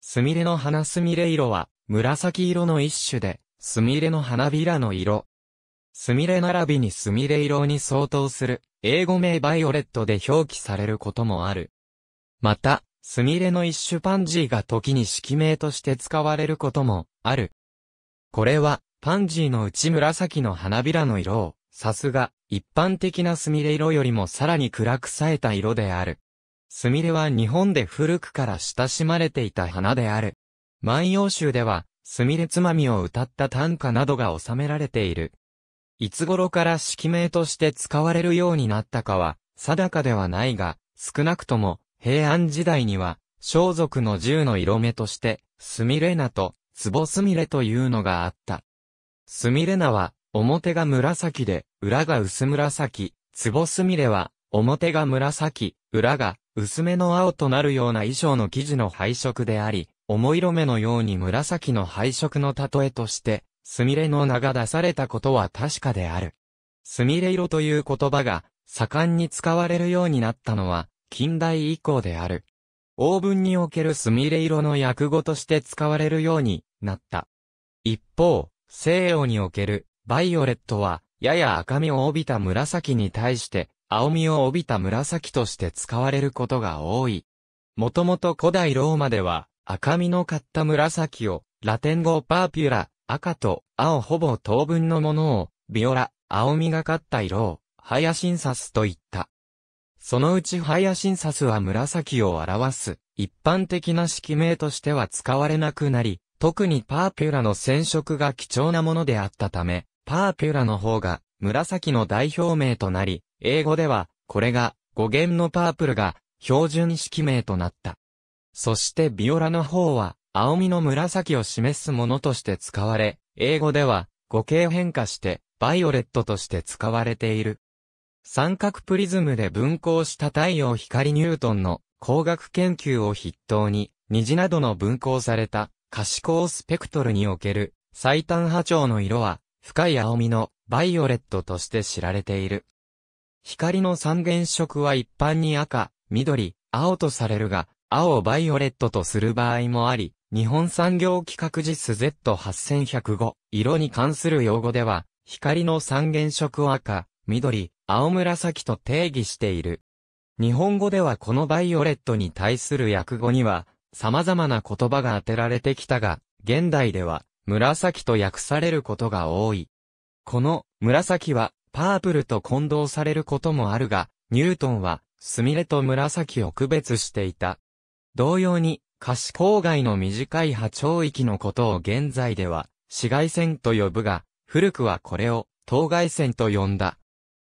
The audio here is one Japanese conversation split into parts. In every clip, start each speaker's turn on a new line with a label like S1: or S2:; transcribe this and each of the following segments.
S1: スミレの花スミレ色は、紫色の一種で、スミレの花びらの色。スミレ並びにスミレ色に相当する、英語名バイオレットで表記されることもある。また、スミレの一種パンジーが時に色名として使われることもある。これは、パンジーの内紫の花びらの色を、さすが、一般的なスミレ色よりもさらに暗くさえた色である。スミレは日本で古くから親しまれていた花である。万葉集では、スミレつまみを歌った短歌などが収められている。いつ頃から色名として使われるようになったかは、定かではないが、少なくとも、平安時代には、装束の銃の色目として、スミレナと、ツボスミレというのがあった。スミレナは、表が紫で、裏が薄紫、ツボスミレは、表が紫、裏が薄めの青となるような衣装の生地の配色であり、重色目のように紫の配色の例えとして、スミレの名が出されたことは確かである。スミレ色という言葉が盛んに使われるようになったのは近代以降である。欧文におけるスミレ色の訳語として使われるようになった。一方、西洋におけるバイオレットはやや赤みを帯びた紫に対して青みを帯びた紫として使われることが多い。もともと古代ローマでは、赤みのかった紫を、ラテン語パーピュラ、赤と青ほぼ等分のものを、ビオラ、青みがかった色を、ハヤシンサスと言った。そのうちハヤシンサスは紫を表す、一般的な色名としては使われなくなり、特にパーピュラの染色が貴重なものであったため、パーピュラの方が紫の代表名となり、英語では、これが、語源のパープルが、標準式名となった。そしてビオラの方は、青みの紫を示すものとして使われ、英語では、語形変化して、バイオレットとして使われている。三角プリズムで分光した太陽光ニュートンの光学研究を筆頭に、虹などの分光された可視光スペクトルにおける最短波長の色は深い青みのバイオレットとして知られている。光の三原色は一般に赤、緑、青とされるが、青をバイオレットとする場合もあり、日本産業規格実 Z8105 色に関する用語では、光の三原色を赤、緑、青紫と定義している。日本語ではこのバイオレットに対する訳語には、様々な言葉が当てられてきたが、現代では、紫と訳されることが多い。この、紫は、パープルと混同されることもあるが、ニュートンは、スミレと紫を区別していた。同様に、可視光外の短い波長域のことを現在では、紫外線と呼ぶが、古くはこれを、当外線と呼んだ。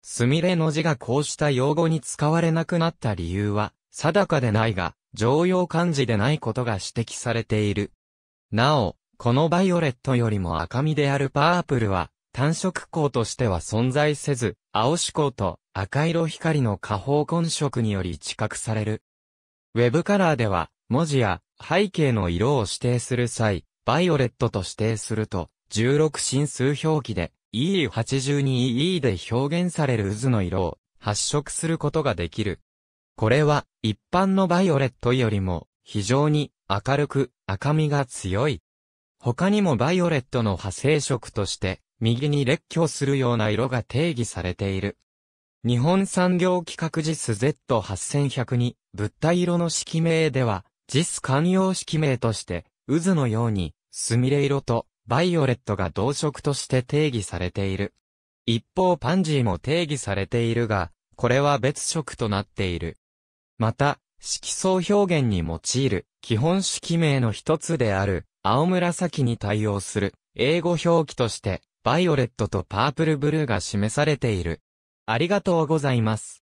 S1: スミレの字がこうした用語に使われなくなった理由は、定かでないが、常用漢字でないことが指摘されている。なお、このバイオレットよりも赤みであるパープルは、単色光としては存在せず、青紫光と赤色光の下方根色により知覚される。ウェブカラーでは、文字や背景の色を指定する際、バイオレットと指定すると、16進数表記で E82E で表現される渦の色を発色することができる。これは一般のバイオレットよりも非常に明るく赤みが強い。他にもバイオレットの派生色として右に列挙するような色が定義されている。日本産業規格 JIS Z8100 に物体色の色名では、 JIS 慣用色名として、右図のように、スミレ色とバイオレットが同色として定義されている。一方パンジーも定義されているが、これは別色となっている。また、色相表現に用いる基本色名の一つである青紫に対応する英語表記としてバイオレットとパープルブルーが示されている。ありがとうございます。